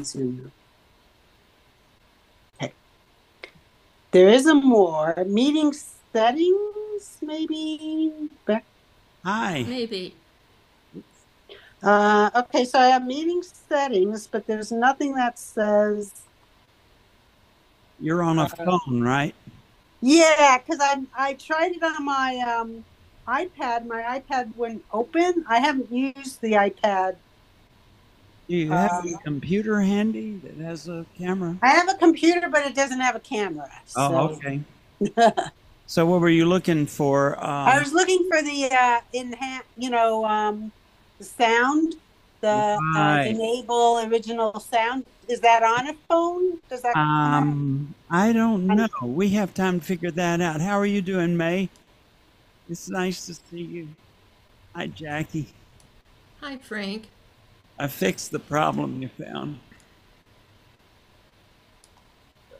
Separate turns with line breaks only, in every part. Okay. There is a more meeting settings, maybe. Hi. Maybe. Uh, okay, so I have meeting settings, but there's nothing that says.
You're on a uh, phone, right?
Yeah, because I I tried it on my um, iPad. My iPad wouldn't open. I haven't used the iPad
do you have um, a computer handy that has a camera?
I have a computer, but it doesn't have a camera.
Oh, so. okay. so what were you looking for? Um, I was
looking for the uh, hand, you know, um, the sound, the uh, right. uh, enable original sound. Is that on a phone? Does that?
Um, I don't know. We have time to figure that out. How are you doing, May? It's
nice to see you. Hi,
Jackie.
Hi, Frank.
I fixed the problem you found.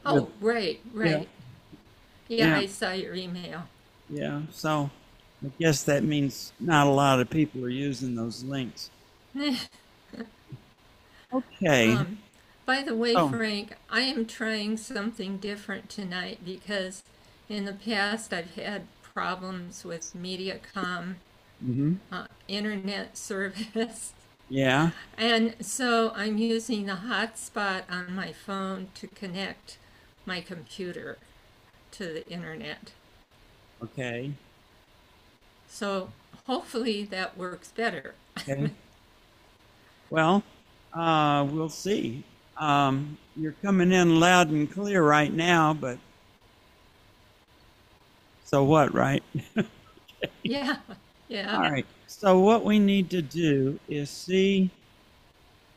Oh, With, right, right.
Yeah. yeah, I saw your email.
Yeah, so I guess that means not a lot of people are using those links. okay. Um, by the way, oh.
Frank, I am trying something different tonight because in the past I've had problems with MediaCom mm-hmm. uh, internet service. Yeah. And so I'm using the hotspot on my phone to connect my computer to the internet. Okay. So hopefully that works better.
okay. Well, uh, we'll see. Um, you're coming in loud and clear right now, but so what, right? okay.
Yeah. Yeah. All right.
So what we need to do is see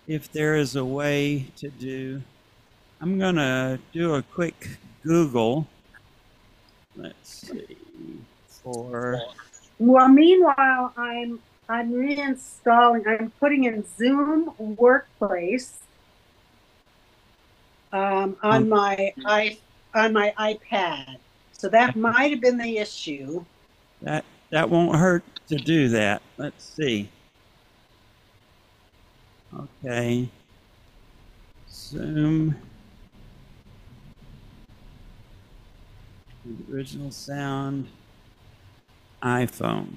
if there is a way to do. I'm going to do a quick Google.
Let's see for.
Well, meanwhile, I'm I'm reinstalling. I'm putting in Zoom Workplace um, on mm. my i on my iPad. So that might have been the issue.
That that won't hurt to do that. Let's see. Okay. Zoom. The original sound. iPhone.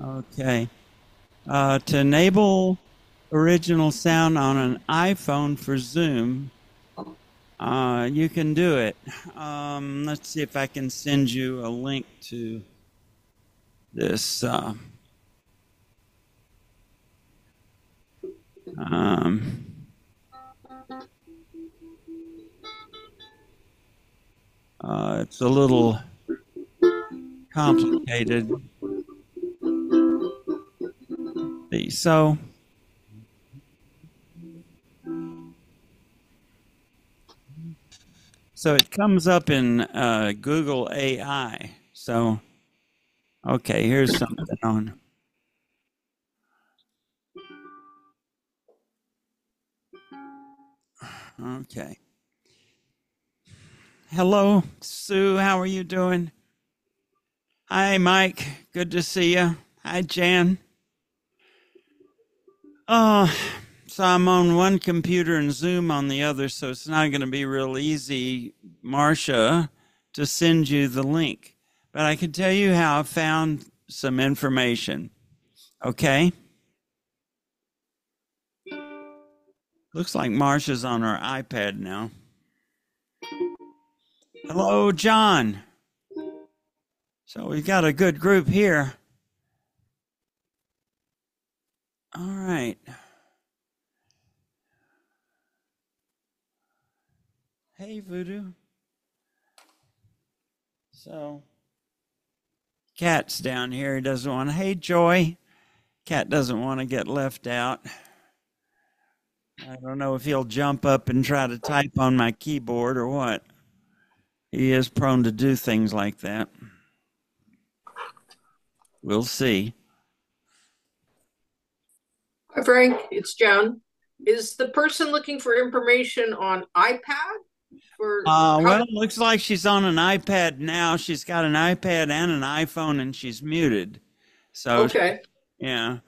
Okay. Uh, to enable original sound on an iPhone for Zoom, uh, you can do it. Um, let's see if I can send you a link to this. Uh, um, uh, it's a little complicated. So So it comes up in uh, Google AI. So, okay, here's something on. Okay. Hello, Sue. How are you doing? Hi, Mike. Good to see you. Hi, Jan. Oh. So I'm on one computer and Zoom on the other, so it's not going to be real easy, Marcia, to send you the link. But I can tell you how I found some information. Okay? Looks like Marcia's on her iPad now. Hello, John. So we've got a good group here. All right. Hey, Voodoo. So, cat's down here. He doesn't want, to. hey, Joy. Cat doesn't want to get left out. I don't know if he'll jump up and try to type on my keyboard or what. He is prone to do things like that. We'll see.
Hi, Frank. It's Joan. Is the person looking for information on iPad
for? Uh, well, it looks like she's on an iPad now. She's got an iPad and an iPhone, and she's muted. So okay, she, yeah.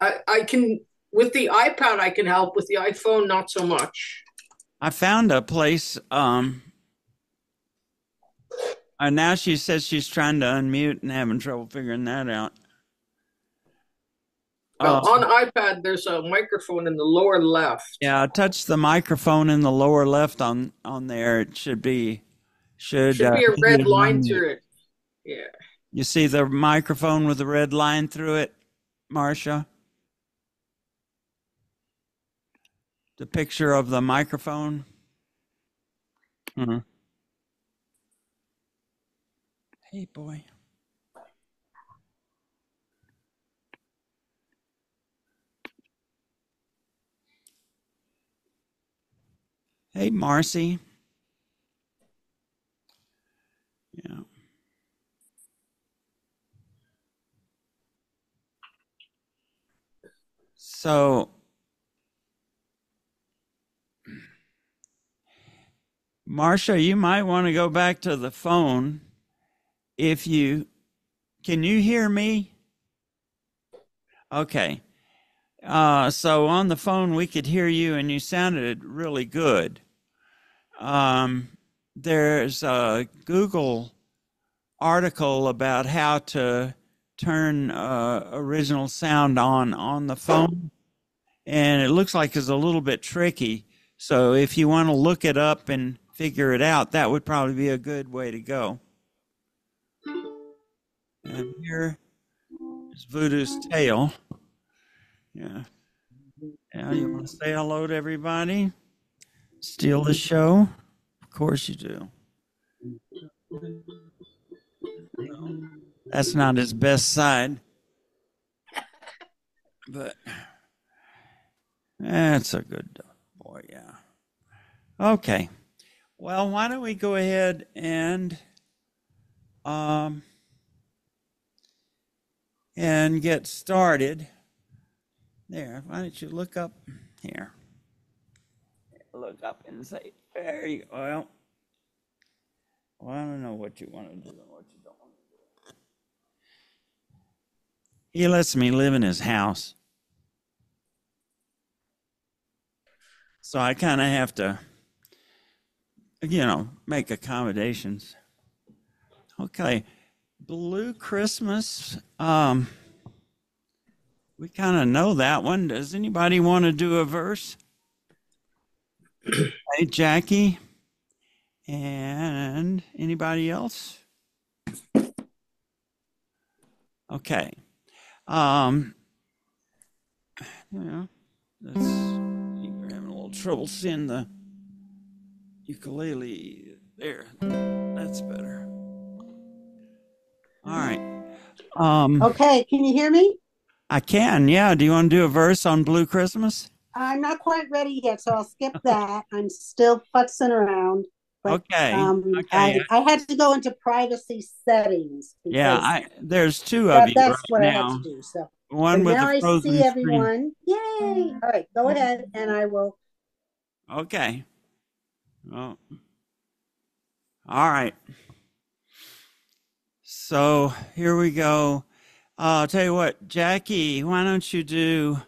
I I can with the iPad I can help with the iPhone not so much.
I found a place. Um, and now she says she's trying to unmute and having trouble figuring that out.
Well, um, on iPad,
there's a microphone in the lower left.
Yeah, touch the microphone in the lower left on on there. It should be should should uh, be a red line through
it. Yeah.
You see the microphone with the red line through it, Marcia. The picture of the microphone. Mm-hmm. Hey, boy. Hey, Marcy. Yeah. So Marcia, you might want to go back to the phone if you can you hear me? Okay. Uh, so on the phone, we could hear you, and you sounded really good. Um, there's a Google article about how to turn uh, original sound on on the phone, and it looks like it's a little bit tricky. So if you want to look it up and figure it out, that would probably be a good way to go. And here is Voodoo's tail. Yeah. Now you want to say hello to everybody? Steal the show? Of course you do. No, that's not his best side. But that's a good boy, yeah. Okay. Well, why don't we go ahead and um and get started. There, why don't you look up here? look up and say, There you go. Well, well, I don't know what you want to do and what you don't want to do. He lets me live in his house. So I kind of have to, you know, make accommodations. Okay. Blue Christmas. Um, we kind of know that one. Does anybody want to do a verse? Hey, Jackie, and anybody else? Okay. Um, yeah, that's, you're having a little trouble seeing the ukulele there. That's better. All right. Um, okay, can you hear me? I can, yeah. Do you want to do a verse on Blue Christmas?
I'm not quite ready yet, so I'll skip that. I'm still futzing around. But, okay. Um, okay. I, I, had to go into privacy settings.
Yeah, I, there's two of that, you. That's right what now. I had to do. So one with now the frozen I see screen. everyone.
Yay! Mm-hmm. All right, go mm-hmm. ahead, and I will.
Okay. Oh. all right. So here we go. Uh, I'll tell you what, Jackie. Why don't you do?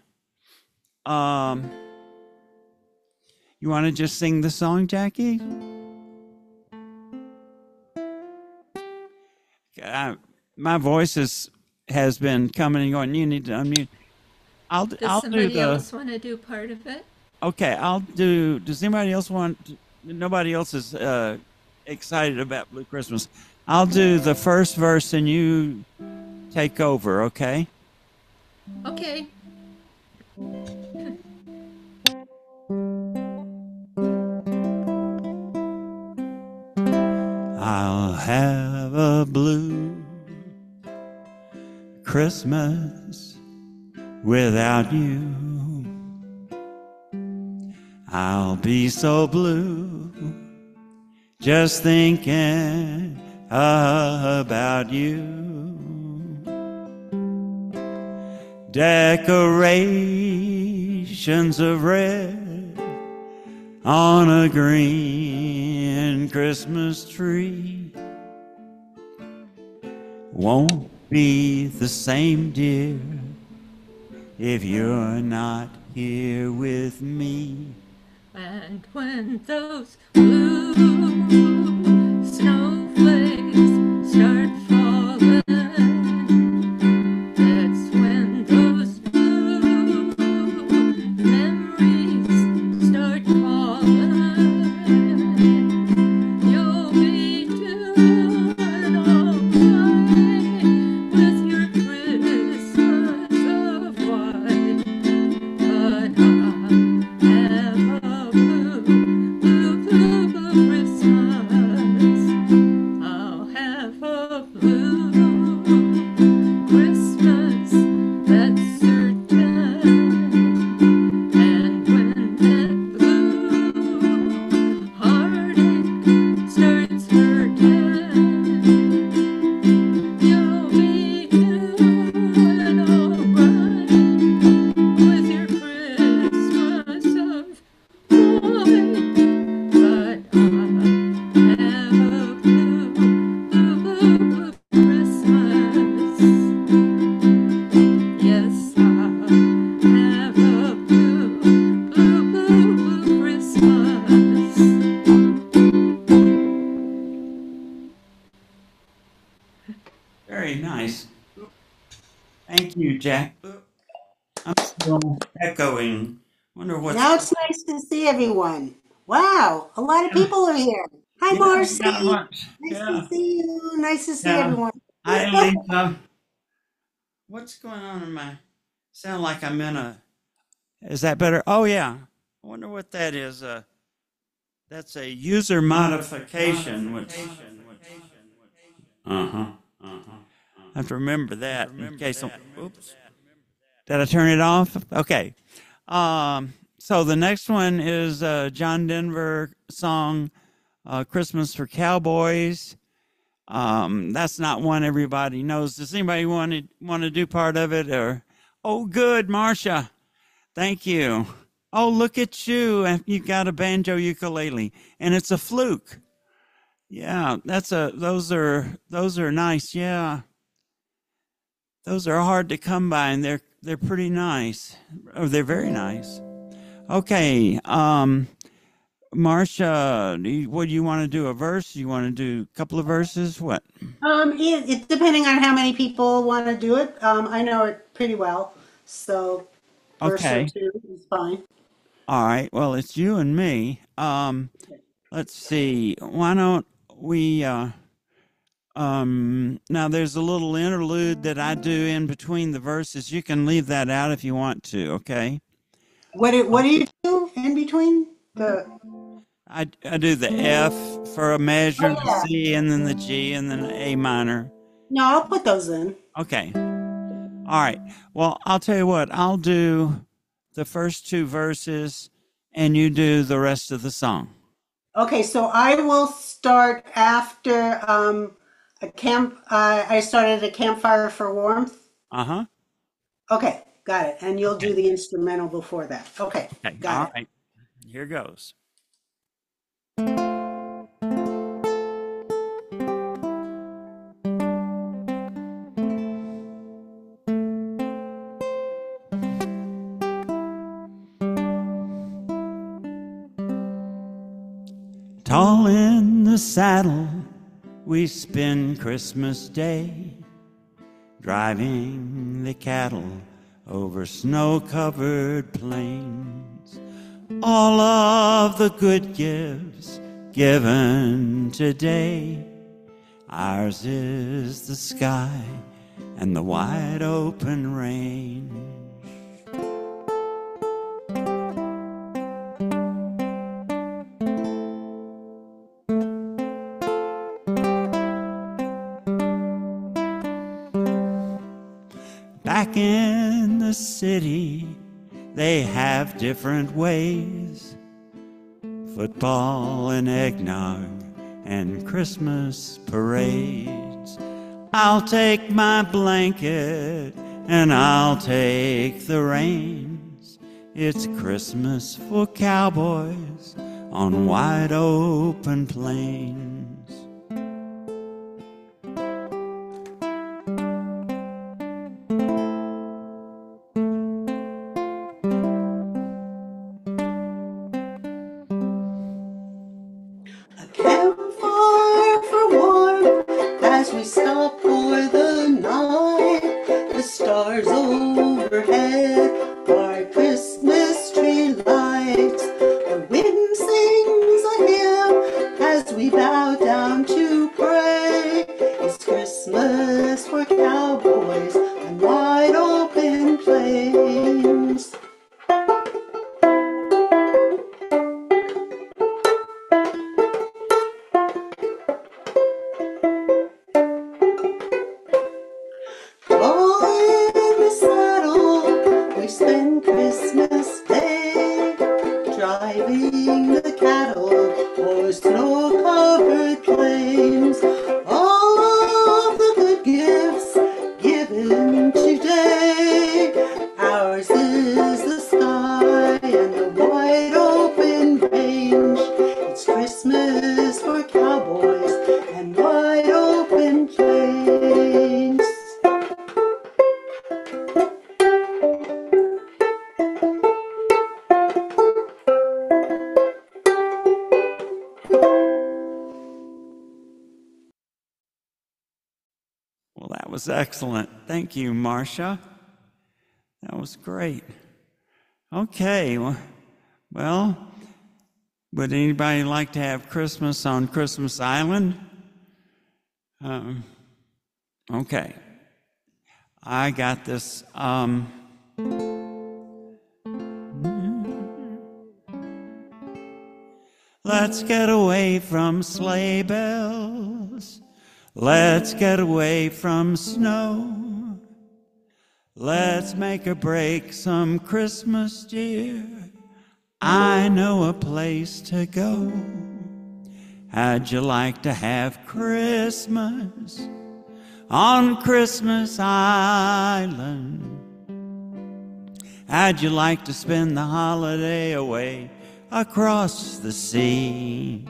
Um, you want to just sing the song, Jackie? I, uh, my voice is, has been coming and going. You need to unmute. I'll, does I'll somebody do the, else
want to do part of it?
Okay, I'll do. Does anybody else want? Nobody else is uh, excited about Blue Christmas. I'll do the first verse and you take over, okay? Okay. I'll have a blue Christmas without you. I'll be so blue just thinking about you. Decorations of red on a green and Christmas tree won't be the same, dear, if you're not here with me.
And when those blue
Thank you, Jack. I'm still echoing. Wonder what. Now
it's nice to see everyone. Wow, a lot of people are here. Hi, Yeah, Marcy. Nice Yeah. to see you. Nice to see Yeah. everyone.
Hi, Lisa. what's going on in my sound like I'm in a is that better? Oh yeah. I wonder what that is. Uh that's a user modification which uh-huh. Uh-huh. I have to remember that remember in case. That, Did I turn it off? Okay. Um, so the next one is uh, John Denver song uh, "Christmas for Cowboys." Um, that's not one everybody knows. Does anybody want to want to do part of it? Or oh, good, Marcia, thank you. Oh, look at you! You got a banjo ukulele, and it's a fluke. Yeah, that's a those are those are nice. Yeah. Those are hard to come by, and they're they're pretty nice. or oh, they're very nice. Okay, um, Marcia, what do you want to do? A verse? You want to do a couple of verses? What?
Um, it, it depending on how many people want to do it. Um, I know it pretty well, so verse okay. or two is fine.
All right. Well, it's you and me. Um, let's see. Why don't we? Uh, um, now, there's a little interlude that I do in between the verses. You can leave that out if you want to, okay?
What do, what do you do in between the?
I, I do the F for a measure, oh, yeah. the C, and then the G, and then A minor.
No, I'll put those in.
Okay. All right. Well, I'll tell you what, I'll do the first two verses and you do the rest of the song.
Okay, so I will start after um, a camp. Uh, I started a campfire for warmth. Uh huh. Okay, got it. And you'll do the instrumental before that. Okay,
okay. got All it. Right. Here goes. Tall in the saddle we spend Christmas Day driving the cattle over snow covered plains. All of the good gifts given today, ours is the sky and the wide open range. city, they have different ways. Football and eggnog and Christmas parades. I'll take my blanket and I'll take the reins. It's Christmas for cowboys on wide open plains. excellent. Thank you, Marcia. That was great. Okay, well, would anybody like to have Christmas on Christmas Island? Um, okay, I got this. Um,
Let's get
away from sleigh bells. Let's get away from snow. Let's make a break some Christmas, dear. I know a place to go. How'd you like to have Christmas on Christmas Island? How'd you like to spend the holiday away across the sea?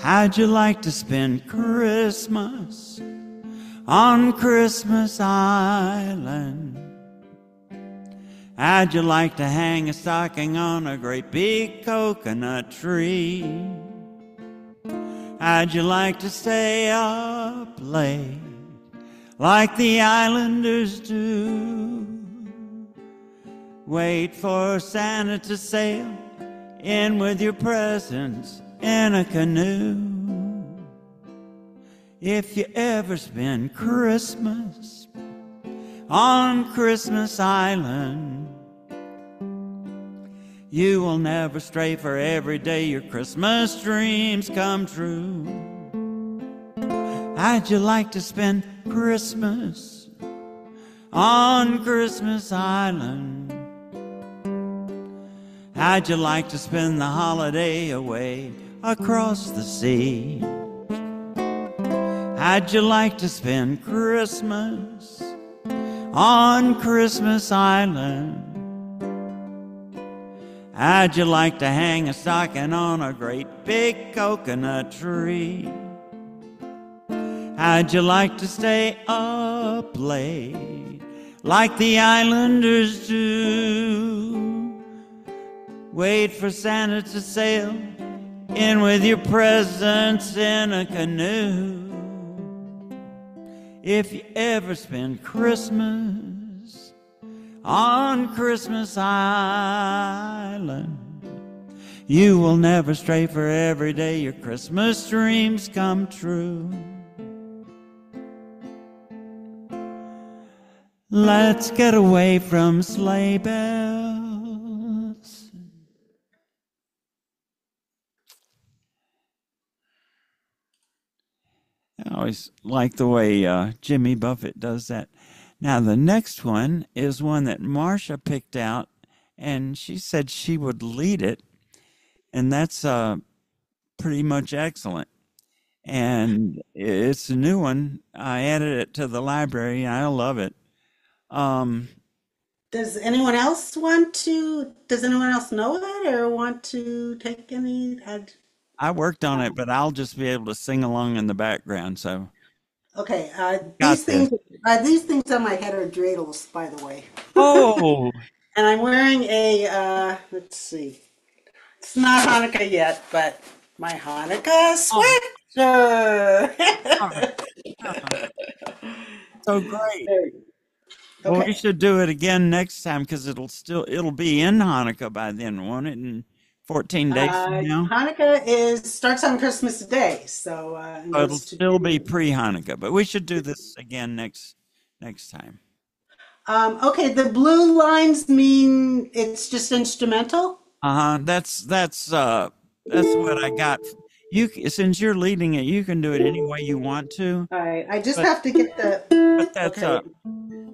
How'd you like to spend Christmas on Christmas Island? How'd you like to hang a stocking on a great big coconut tree? How'd you like to stay up late like the islanders do? Wait for Santa to sail in with your presents in a canoe. If you ever spend Christmas on Christmas Island, you will never stray for every day your Christmas dreams come true. How'd you like to spend Christmas on Christmas Island? How'd you like to spend the holiday away? across the sea. How'd you like to spend Christmas on Christmas Island? How'd you like to hang a stocking on a great big coconut tree? How'd you like to stay up late like the islanders do? Wait for Santa to sail in with your presence in a canoe. If you ever spend Christmas on Christmas Island, you will never stray for every day your Christmas dreams come true.
Let's get away from sleigh
bells. always like the way uh, Jimmy Buffett does that. Now, the next one is one that Marcia picked out, and she said she would lead it, and that's uh, pretty much excellent. And it's a new one. I added it to the library. I love it. Um,
does anyone else want to? Does anyone else know it or want to take any?
I worked on it, but I'll just be able to sing along in the background. So.
Okay. Uh, these things. Uh, these things on my head are dreidels, by the way.
Oh.
and I'm wearing a. Uh, let's see. It's not Hanukkah yet, but my Hanukkah sweater. oh. so great.
Okay. Well, we should do it again next time because it'll still it'll be in Hanukkah by then, won't it? And 14 days uh, from now?
Hanukkah is starts on Christmas Day, so, uh, it'll
still be pre-Hanukkah, but we should do this again next next time.
Um, okay, the blue lines mean it's just instrumental.
Uh huh. That's that's uh that's what I got. You since you're leading it, you can do it any way you want to.
All right, I just but, have to get the.
But that's okay. Up. Uh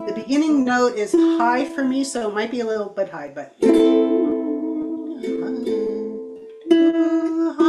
the beginning note is high for me, so it might be a little bit high, but. Oh.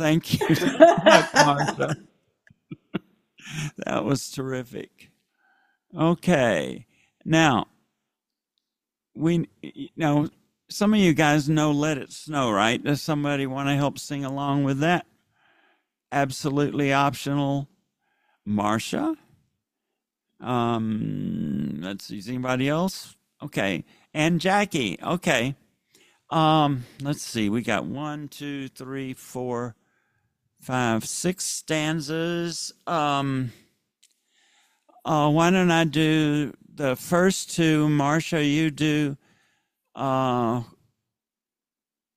Thank you. Uh, that was terrific. Okay. Now, we know some of you guys know Let It Snow, right? Does somebody want to help sing along with that? Absolutely optional. Marcia? Um, let's see. Anybody else? Okay. And Jackie. Okay. Um, let's see. We got one, two, three, four, five, six stanzas. Um, uh, why don't I do the first two? Marcia, you do uh,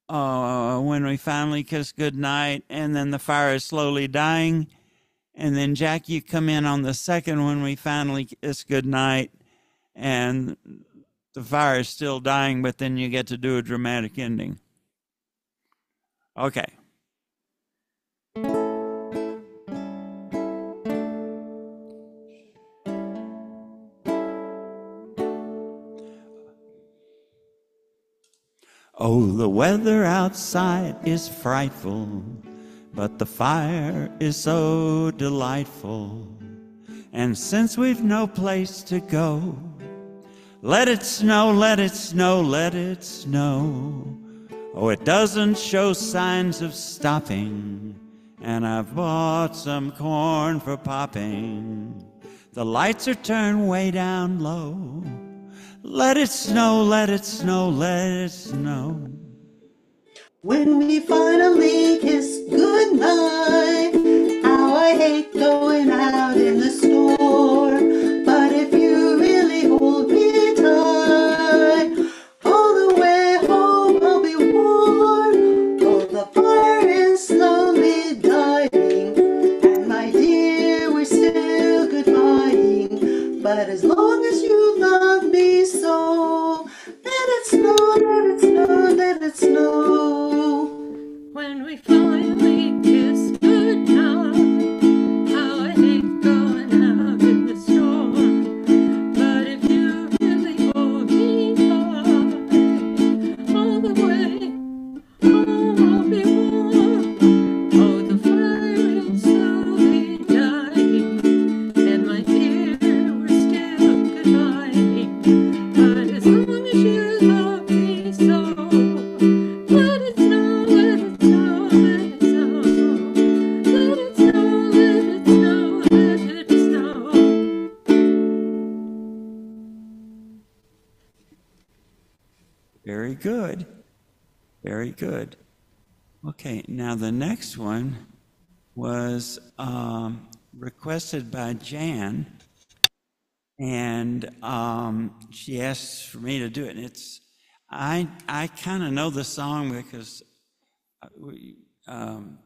uh, When We Finally Kiss Goodnight, and then The Fire Is Slowly Dying. And then, Jack, you come in on the second When We Finally Kiss Goodnight, and The Fire Is Still Dying, but then you get to do a dramatic ending. Okay. Oh, the weather outside is frightful, but the fire is so delightful. And since we've no place to go, let it snow, let it snow, let it snow. Oh, it doesn't show signs of stopping, and I've bought some corn for popping. The lights are turned way down low. Let it snow, let it snow, let it snow.
When we finally kiss goodnight, how I hate going out in the storm.
Now, the next one was um, requested by Jan, and um, she asked for me to do it. And it's I I kind of know the song because uh, we, um,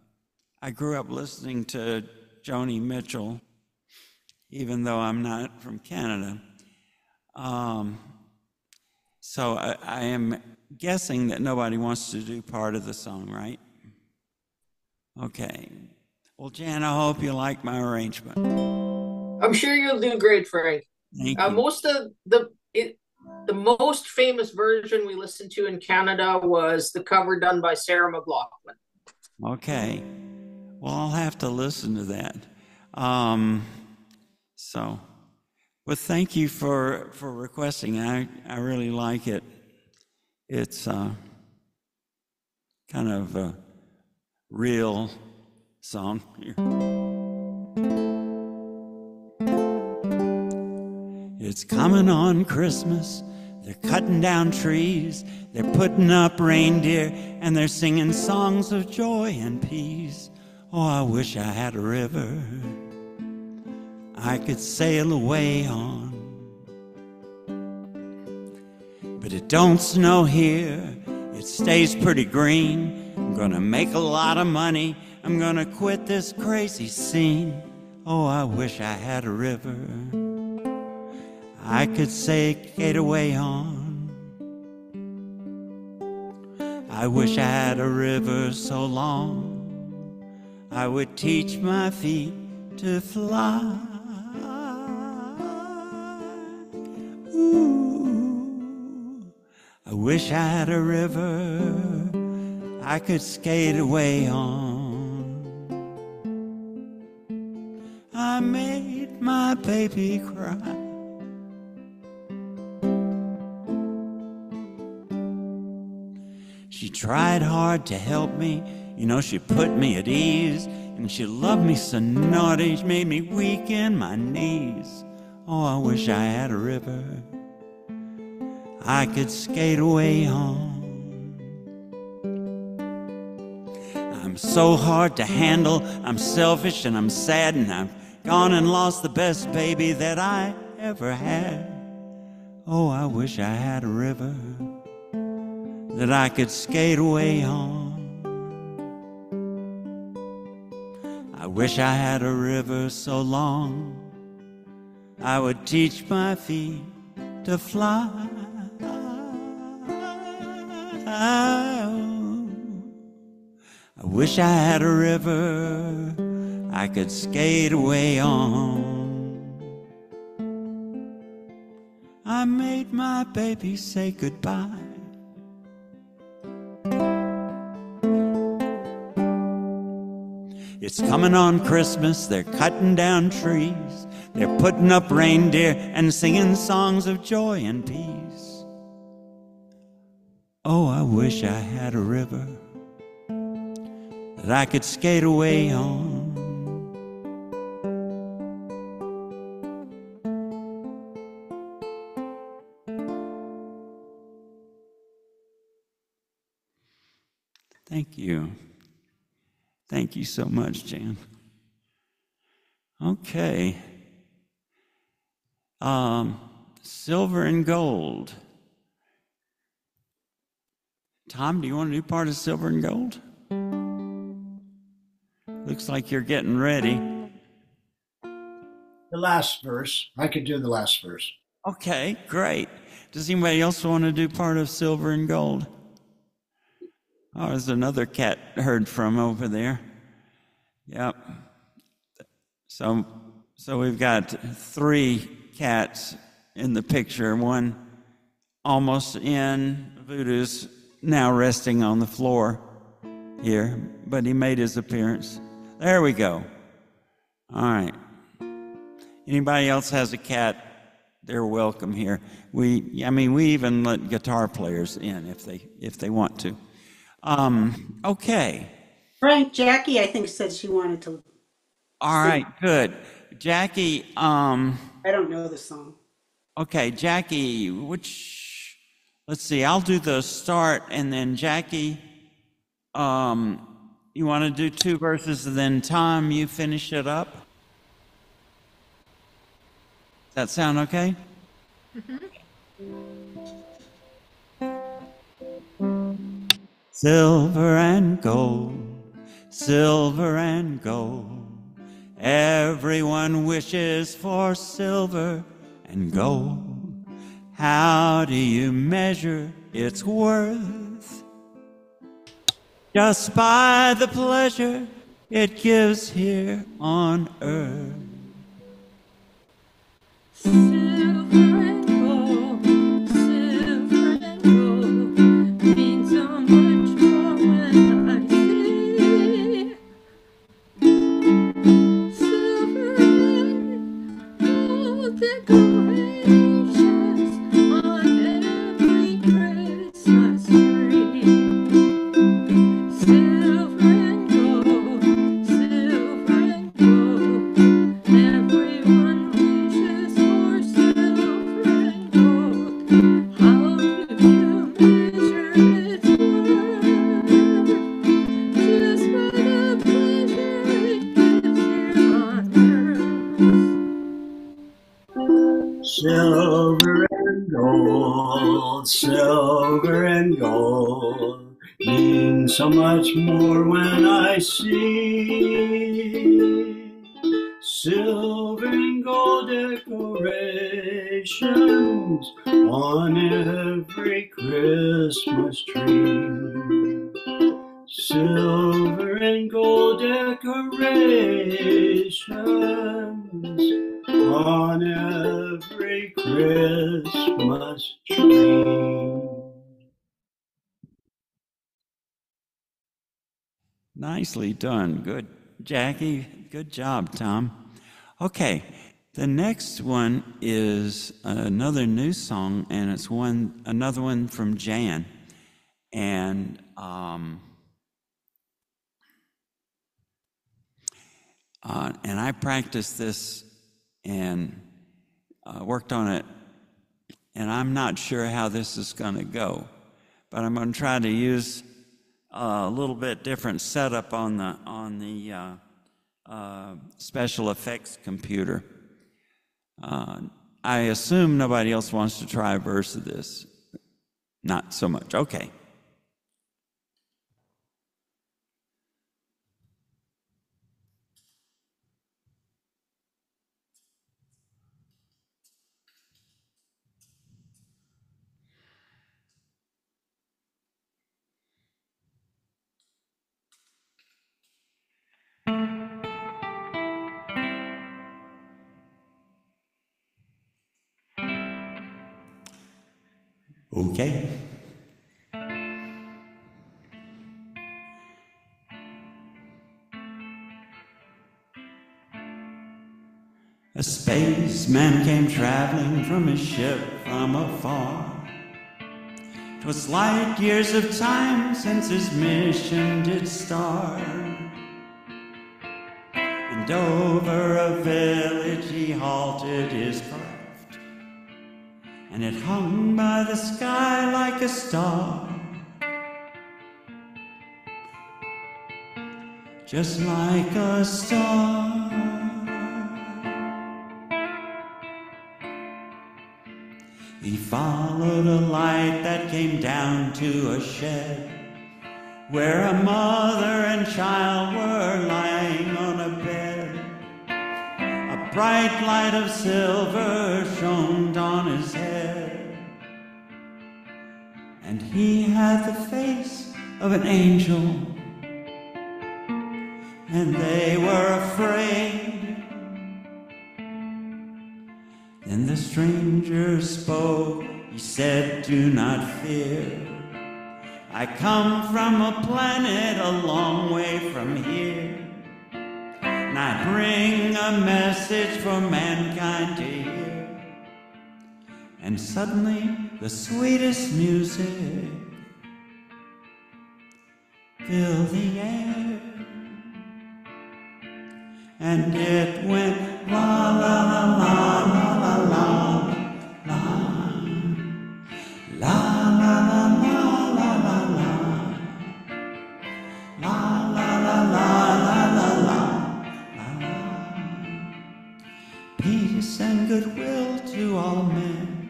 I grew up listening to Joni Mitchell, even though I'm not from Canada. Um, so I, I am guessing that nobody wants to do part of the song, right? Okay. Well, Jan, I hope you like my arrangement. I'm sure you'll do great, Frank. Thank uh, you. Most
of the it, the most famous version we listened to in Canada was the cover done by Sarah McLachlan.
Okay. Well, I'll have to listen to that. Um, so, well, thank you for for requesting. I I really like it. It's uh, kind of. Uh, real song here. It's coming on Christmas. They're cutting down trees, they're putting up reindeer, and they're singing songs of joy and peace. Oh, I wish I had a river I could sail away on. But it don't snow here, it stays pretty green. Gonna make a lot of money. I'm gonna quit this crazy scene. Oh, I wish I had a river I could get away on. I wish I had a river so long I would teach my feet to fly. Ooh, I wish I had a river I could skate away on. I made my baby cry. She tried hard to help me, you know, she put me at ease, and she loved me so naughty, she made me weak in my knees. Oh, I wish I had a river I could skate away on. so hard to handle, I'm selfish and I'm sad, and I've gone and lost the best baby that I ever had. Oh, I wish I had a river that I could skate away on. I wish I had a river so long I would teach my feet to fly. I wish I had a river I could skate away on. I made my baby say goodbye. It's coming on Christmas, they're cutting down trees, they're putting up reindeer and singing songs of joy and peace. Oh, I wish I had a river that I could skate away on. Thank you. Thank you so much, Jan. Okay. Um, silver and gold. Tom, do you want to do part of silver and gold? Looks like you're getting ready.
The last verse. I could do the last verse.
Okay, great. Does anybody else want to do part of silver and gold? Oh, there's another cat heard from over there. Yep. So, so we've got three cats in the picture. One almost in voodoo's now resting on the floor here, but he made his appearance. There we go. All right. Anybody else has a cat? They're welcome here. We, I mean, we even let guitar players in if they if they want to. Um, okay.
Right, Jackie, I think said she wanted to.
All right. good. Jackie. Um,
I don't know the song.
Okay, Jackie. Which? Let's see. I'll do the start, and then Jackie. Um, you want to do two verses and then Tom, you finish it up? Does that sound okay?
Mm-hmm.
Silver and gold, silver and gold. Everyone wishes for silver and gold. How do you measure its worth? just by the pleasure it gives here on earth. done. Good, Jackie. Good job, Tom. Okay, the next one is another new song, and it's one another one from Jan, and um, uh, and I practiced this and uh, worked on it, and I'm not sure how this is going to go, but I'm going to try to use a little bit different setup on the on the uh, uh, special effects computer. Uh, I assume nobody else wants to try a verse of this. Not so much. Okay. Okay? A spaceman came traveling from his ship from afar. 'Twas light years of time since his mission did start. And over a village he halted his car and it hung by the sky like a star. Just like a star. He followed a light that came down to a shed where a mother and child were lying. bright light of silver shone on his head. And he had the face of an angel. And they were
afraid.
Then the stranger spoke. He said, Do not fear. I come from a planet a long way from here and I bring a message for mankind to hear. And suddenly, the sweetest music filled the
air.
And it went
la la la la la la la la la la la la.
peace and goodwill to all men,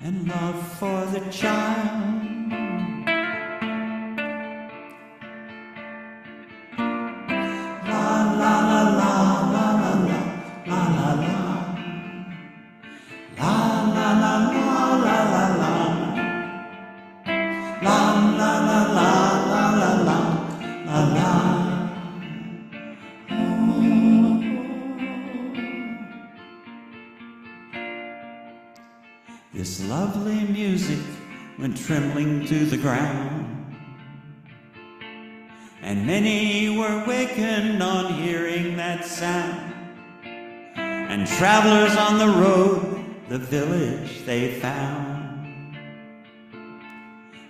and love for the child. to the ground. And many were wakened on hearing that sound. And travelers on the road, the village they found.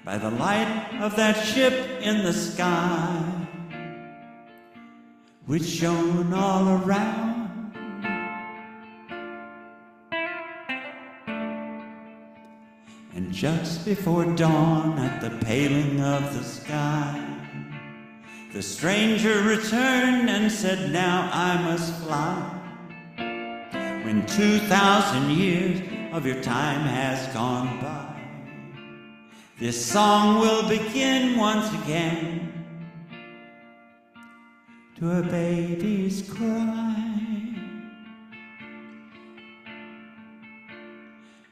By the light of that ship in the sky, which shone all around. just before dawn, at the paling of the sky, the stranger returned and said, Now I must fly. When 2,000 years of your time has gone by, this song will begin once again to
a baby's cry.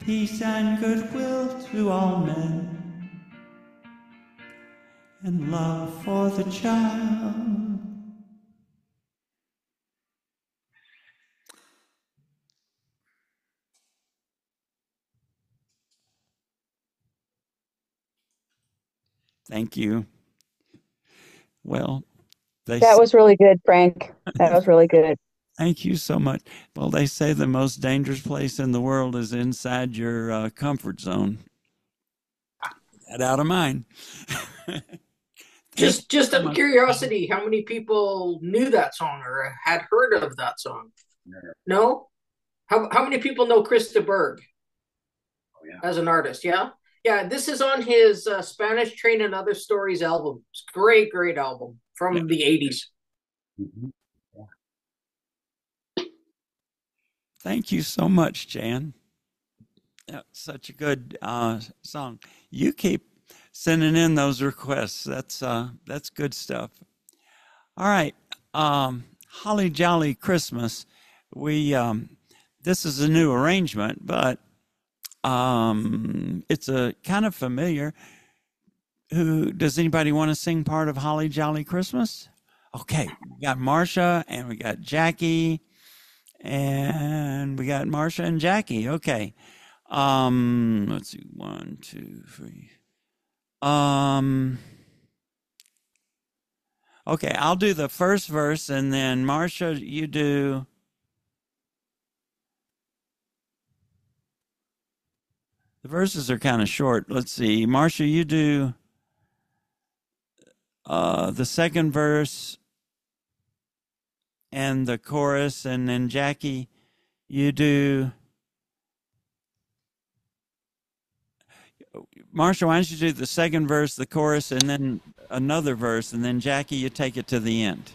peace
and goodwill to all men, and love for the child. Thank you. Well, that was
really good, Frank. That was really good.
Thank you so much. Well, they say the most dangerous place in the world is inside your uh, comfort zone. that out of mine. just, just out of
curiosity, how many people knew that song or had heard of that song? No. no? How how many people know de Burgh? Oh, yeah. As an artist, yeah, yeah. This is on his uh, Spanish Train and Other Stories album. It's great, great album from
yeah. the 80s mm-hmm.
Thank you so much, Jan. such a good uh, song. You keep sending in those requests. That's uh, that's good stuff. All right, um, Holly Jolly Christmas. We um, this is a new arrangement, but um, it's a kind of familiar. Who does anybody want to sing part of Holly Jolly Christmas? Okay, we got Marcia and we got Jackie and we got Marsha and Jackie. Okay. Um, let's see. One, two, three. Um, okay. I'll do the first verse and then Marsha, you do. The verses are kind of short. Let's see. Marsha, you do uh, the second verse and the chorus, and then Jackie, you do. Marshall, why don't you do the second verse, the chorus, and then another verse, and then Jackie, you take it to the end.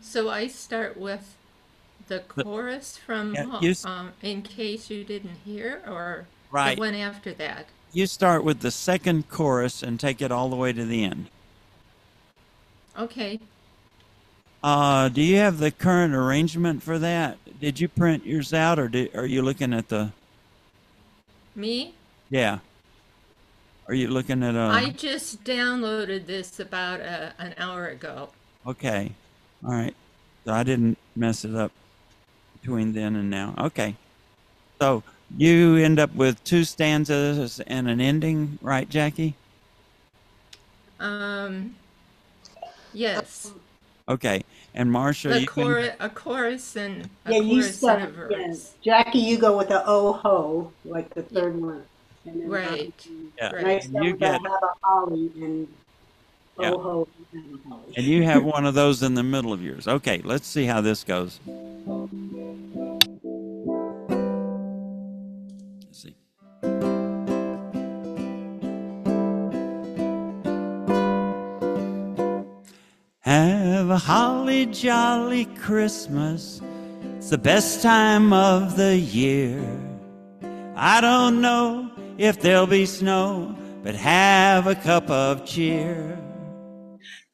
So I start with the chorus from yeah, uh, you, um, "In Case You Didn't Hear," or right. the one after that.
You start with the second chorus and take it all the way to the end. Okay. Uh, do you have the current arrangement for that? Did you print yours out, or are you looking at the? Me? Yeah. Are you looking at a? I
just downloaded this about a, uh, an hour ago.
Okay, all right. So I didn't mess it up between then and now. Okay, so you end up with two stanzas and an ending, right, Jackie?
Um. Yes.
Okay, and Marsha, you chor-
been... a chorus and a yeah, you start, yeah. Jackie,
you go with the oh ho, like the third yeah. one. And then right. yeah. Right. you get holly and yeah. oh ho. And, and you have one
of those in the middle of yours. Okay, let's see how this goes. Have a holly jolly Christmas. It's the best time of the year. I don't know if there'll be snow, but have a cup of
cheer.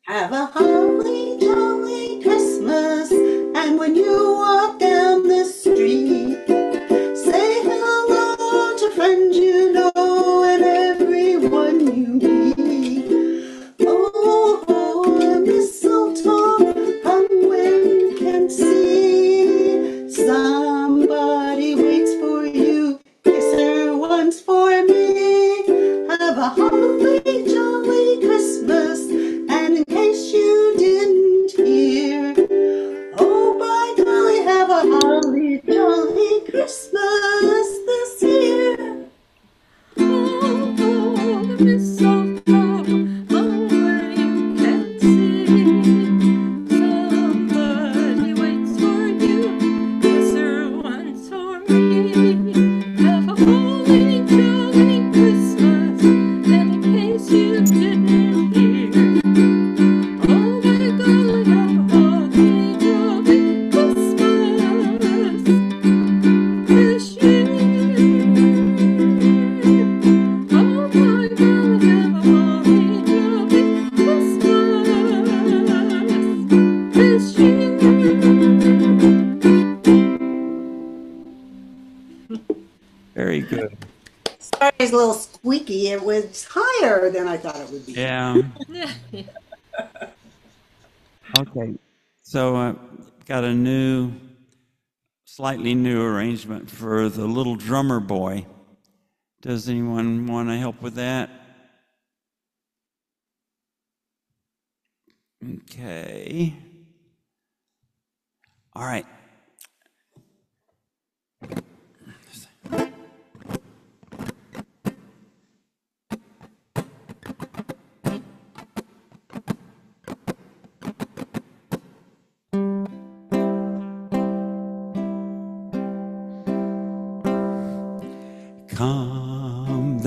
Have a holly jolly Christmas, and when you walk down the Yes.
slightly new arrangement for the little drummer boy. Does anyone want to help with that? Okay. All right.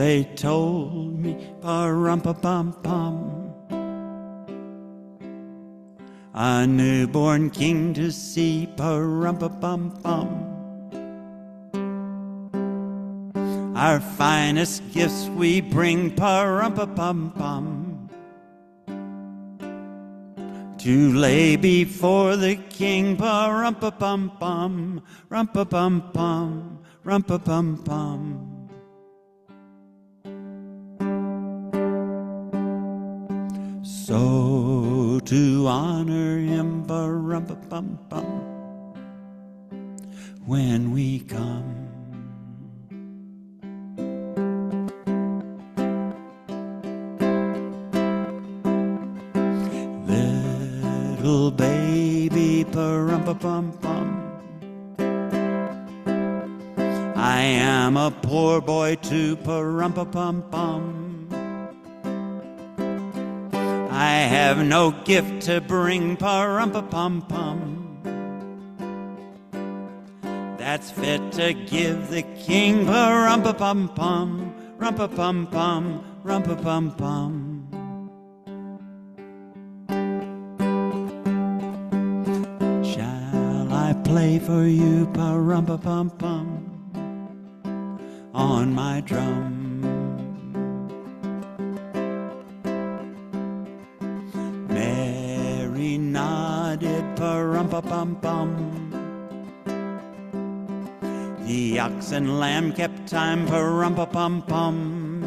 They told me, pa-rum-pa-pom-pom. A newborn king to see, pa-rum-pa-pom-pom. Our finest gifts we bring, pa-rum-pa-pom-pom. To lay before the king, pa-rum-pa-pom-pom, rum-pa-pom-pom, rum-pa-pom-pom. So to honor him, ba bum bum, when we come. Little baby, ba bum bum. I am a poor boy too, pa rum pa bum pum. I have no gift to bring, pa pa pum pum That's fit to give the king, pa parumpa-pum-pum, rumpa-pum-pum, pa pum pum
Shall
I play for you, pa pa pum pum on my drum? The ox and lamb kept time, for parumpa pum pum.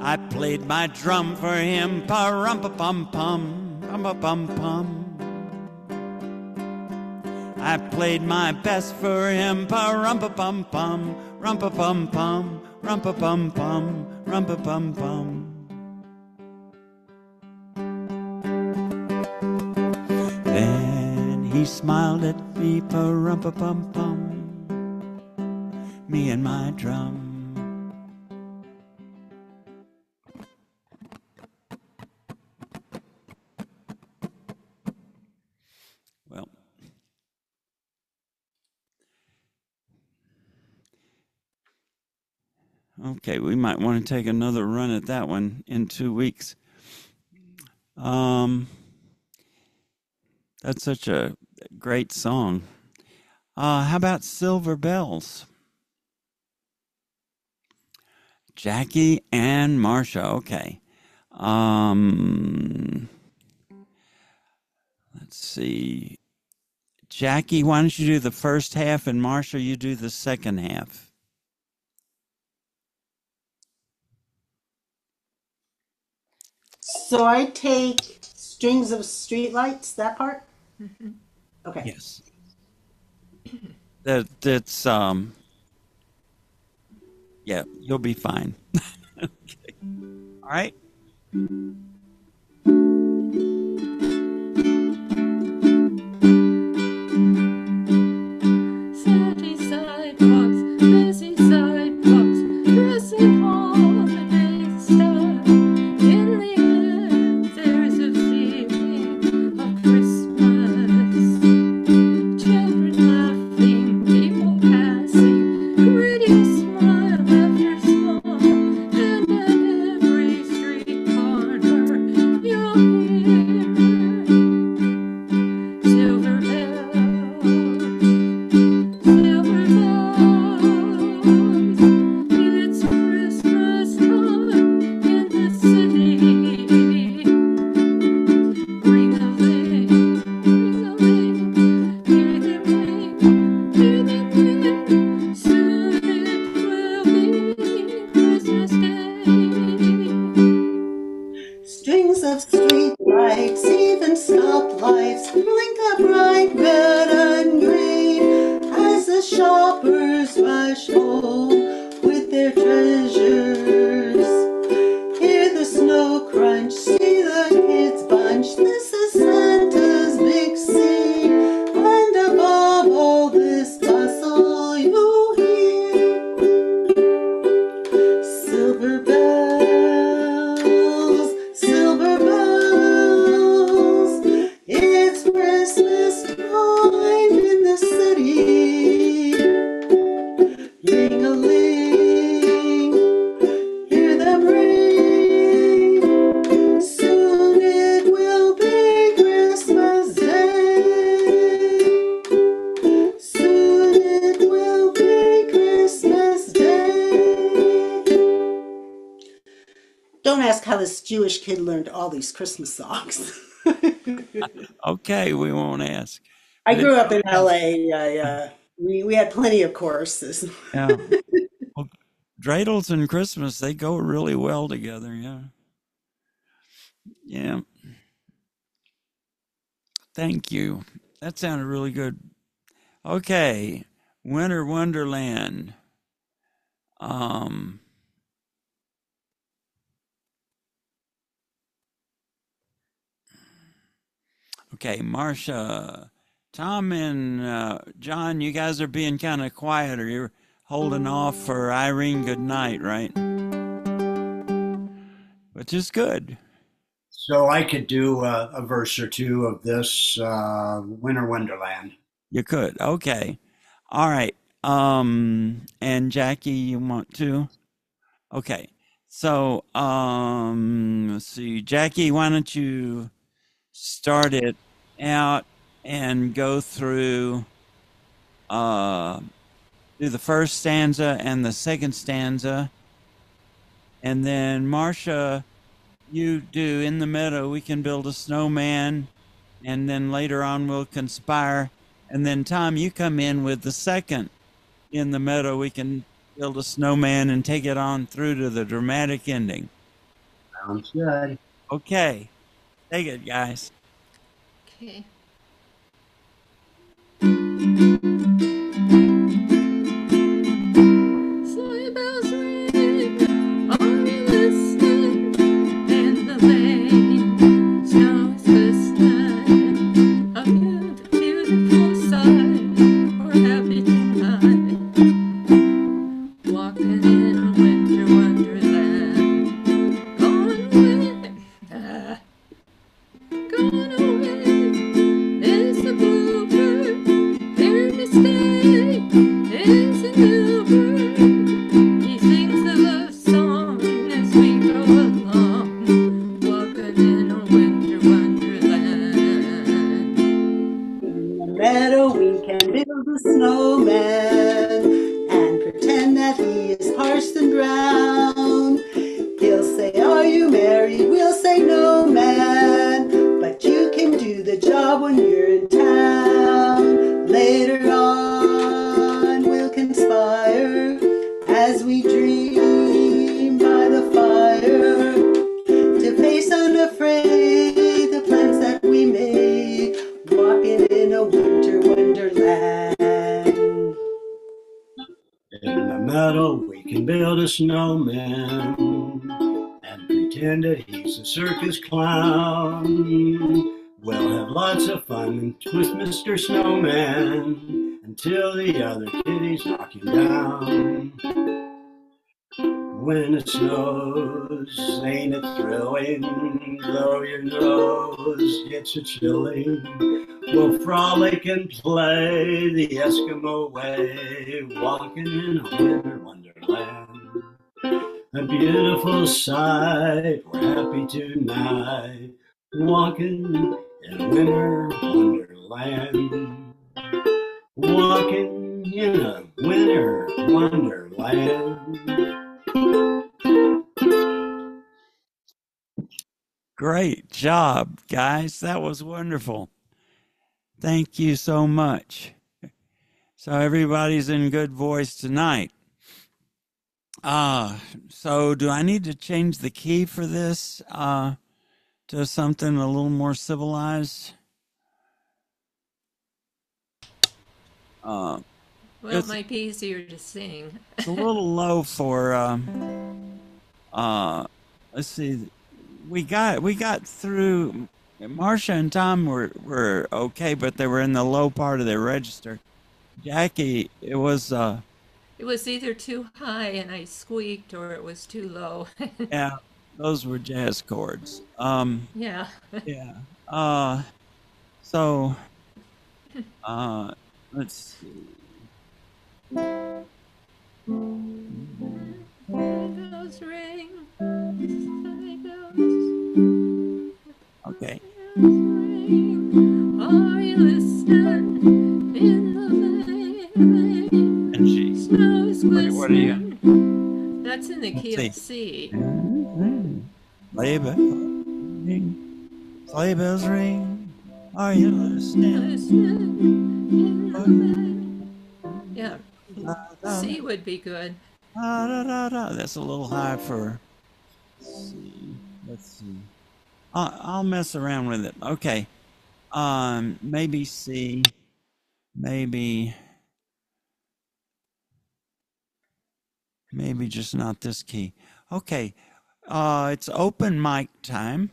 I played my drum for him, parumpa pum pum, pumpa pum pum. I played my best for him, parumpa pum pum, rumpa pum pum, rumpa pum pum, rumpa pum pum. smiled at me, pa rum pa pum pum, me and my drum. Well, okay, we might want to take another run at that one in two weeks. Um, that's such a great song. Uh, how about Silver Bells? Jackie and Marsha. Okay. Um, let's see. Jackie, why don't you do the first half, and Marsha, you do the second
half. So I take strings of streetlights, that part? Mm-hmm. Okay. Yes.
That that's um. Yeah, you'll be fine. okay. All right.
Christmas socks.
okay, we won't ask.
I grew up in LA. we, we had plenty of choruses.
yeah. Well, dreidels and Christmas, they go really well together. Yeah. Yeah. Thank you. That sounded really good. Okay. Winter Wonderland. Um, Okay, Marcia, Tom, and uh, John, you guys are being kind of quieter. You're holding off for Irene goodnight, right? Which is good.
So I could do a, a verse or two of this uh, Winter Wonderland.
You could. Okay. All right. Um, and Jackie, you want to? Okay. So, um, let's see. Jackie, why don't you start it? out and go through uh, do the first stanza and the second stanza. And then, Marcia, you do in the meadow, we can build a snowman. And then later on, we'll conspire. And then, Tom, you come in with the second in the meadow, we can build a snowman and take it on through to the dramatic ending. Sounds good. Okay. Take it, guys.
Okay.
as we dream by the fire to face unafraid the plans that we made, walking in a winter wonderland.
In the meadow, we can build a snowman and pretend that he's a circus clown. We'll have lots of fun with Mr. Snowman until the other kitties knock you down. When it snows, ain't it thrilling? Though your nose gets a chilling, we'll frolic and play the Eskimo way, walking in a winter wonderland. A beautiful sight, we're happy tonight walking in winter wonderland. Walking in a winter wonderland.
Great job, guys. That was wonderful. Thank you so much. So, everybody's in good voice tonight. Uh, so do I need to change the key for this? Uh, to something a little more civilized. Uh, well, it might
be easier to sing. it's a little
low for. Um, uh, let's see, we got we got through. Marcia and Tom were were okay, but they were in the low part of their register. Jackie, it was. Uh,
it was either too high and I squeaked, or it was too low.
yeah, those were jazz chords. Um,
yeah.
yeah.
Uh, so, uh, let's see.
ring. Okay. Are you listening in the And What are you? That's in the key of C. Mm-hmm. Sleigh bells ring,
sleigh bells ring. Are you
listening? yeah, C would
be good.
That's a little high for C. Let's see. I'll mess around with it. Okay. Um, maybe C. Maybe. Maybe just not this key. Okay. Uh, it's open mic time.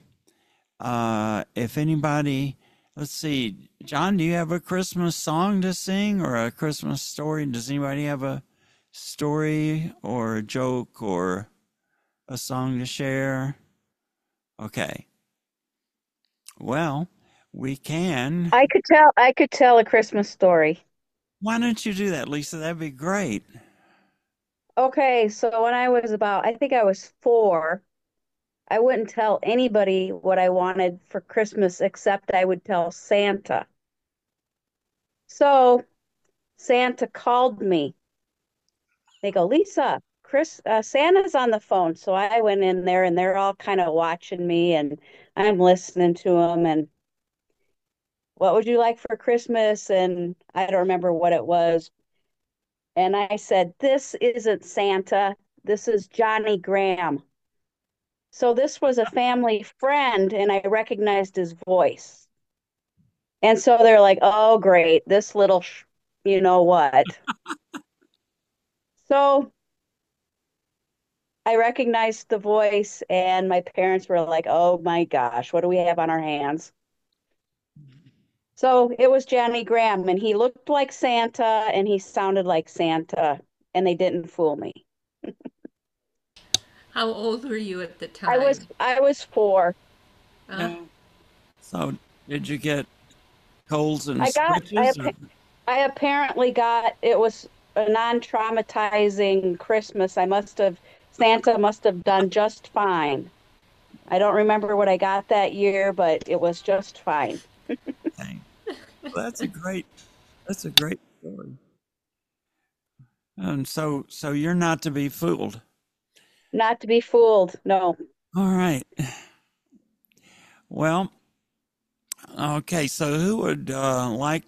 Uh, if anybody, let's see, John, do you have a Christmas song to sing or a Christmas story? Does anybody have a story or a joke or a song to share? Okay. Well, we can.
I could tell. I could tell a Christmas story.
Why don't you do that, Lisa? That'd be great.
Okay, so when I was about, I think I was four, I wouldn't tell anybody what I wanted for Christmas except I would tell Santa. So Santa called me. They go, Lisa, Chris, uh, Santa's on the phone. So I went in there and they're all kind of watching me and I'm listening to them. And what would you like for Christmas? And I don't remember what it was, and I said, This isn't Santa. This is Johnny Graham. So this was a family friend, and I recognized his voice. And so they're like, Oh, great. This little, sh- you know what? so I recognized the voice, and my parents were like, Oh my gosh, what do we have on our hands? So it was Johnny Graham, and he looked like Santa and he sounded like Santa, and they didn't fool me.
How old were you at the time? I was I
was four. Uh-huh. Oh.
so did you get colds
and I got, stitches? I, I apparently got it was a non-traumatizing Christmas. I must have Santa must have done just fine. I don't remember what I got that year, but it was just fine
well, that's a great that's a great story. And so so you're not to be fooled.
Not to be fooled, no.
All right. Well, okay, so who would uh, like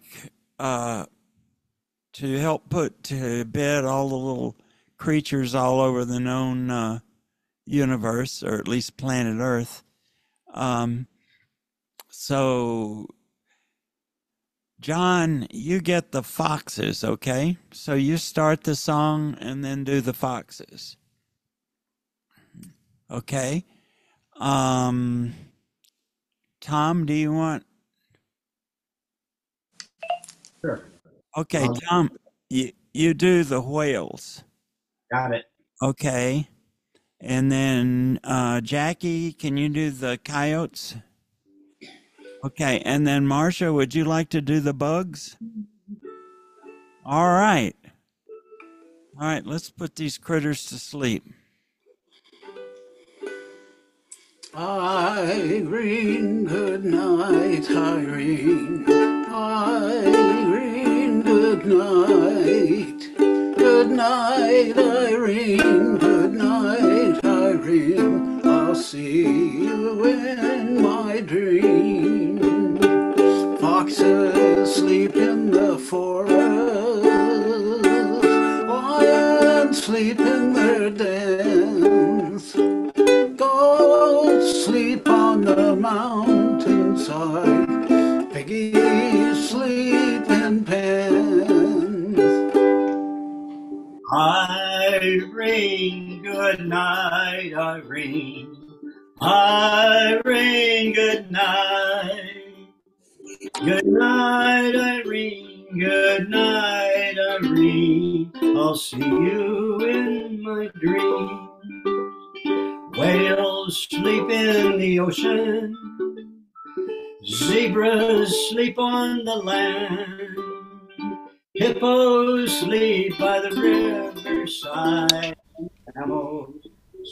uh, to help put to bed all the little creatures all over the known uh, universe, or at least planet Earth? Um, so John, you get the foxes, okay? So you start the song and then do the foxes. Okay? Um, Tom, do you want? Sure. Okay, um, Tom, you, you do the whales. Got it. Okay. And then uh, Jackie, can you do the coyotes? Okay, and then Marcia, would you like to do the bugs? All right. All right, let's put these critters to sleep.
Irene, good night, Irene. Irene, good night. Good night, Irene. Good night, Irene. I'll see you in my dream foxes sleep in the forest, lions
sleep in their dens, goats
sleep on the mountainside, piggies sleep in pens. I ring good night, Irene, I ring good night. Good night, Irene. Good night, Irene. I'll see you in my dream. Whales sleep in the ocean. Zebras sleep on the land. Hippos sleep by the riverside. Camels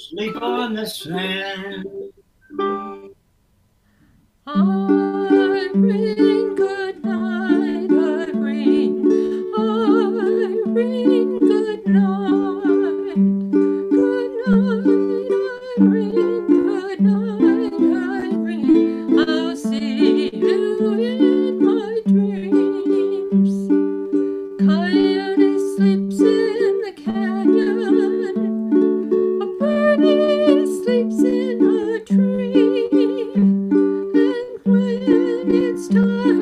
sleep on the sand.
I bring good night. still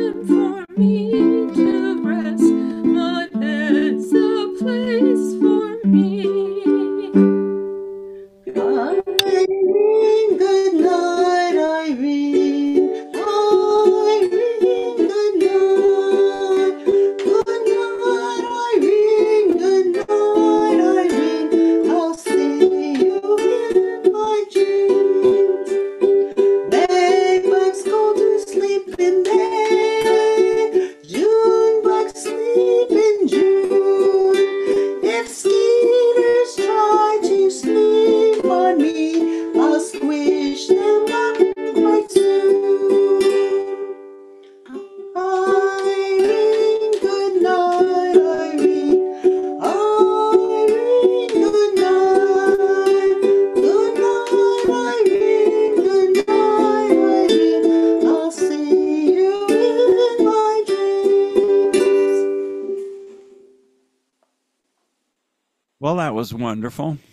wonderful.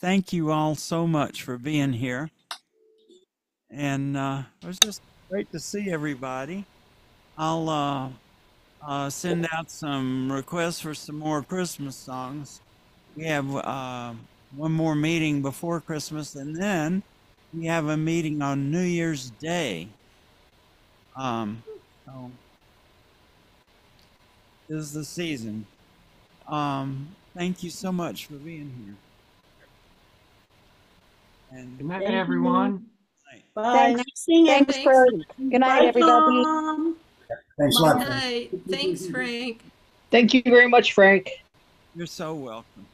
Thank you all so much for being here. And uh, it was just great to see everybody. I'll uh, uh, send out some requests for some more Christmas songs. We have uh, one more meeting before Christmas, and then we have a meeting on New Year's Day. Um, so is the season. Um, Thank you so much for
being here. And Good night, everyone. Bye. Thanks. Thanks, Frank. Good night, Bye, everybody. Mom. Thanks a lot.
Frank. Thanks, Frank. Thank you very much, Frank.
You're so welcome.